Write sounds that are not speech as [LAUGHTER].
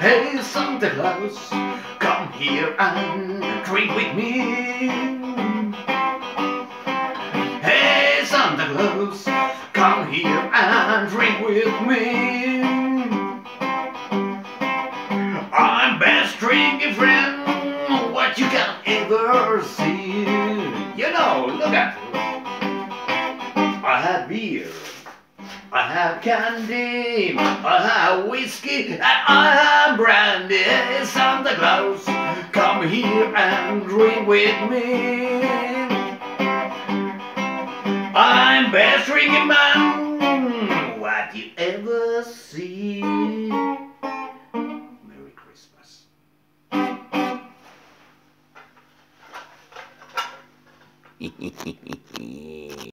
Hey Santa Claus, come here and drink with me. Hey Santa Claus, come here and drink with me. I'm best drinking friend, what you can ever see. You know, look at I have beer. I have candy, I have whiskey, and I have brandy. Santa Claus, come here and drink with me. I'm best drinking man what you ever see. Merry Christmas. [LAUGHS]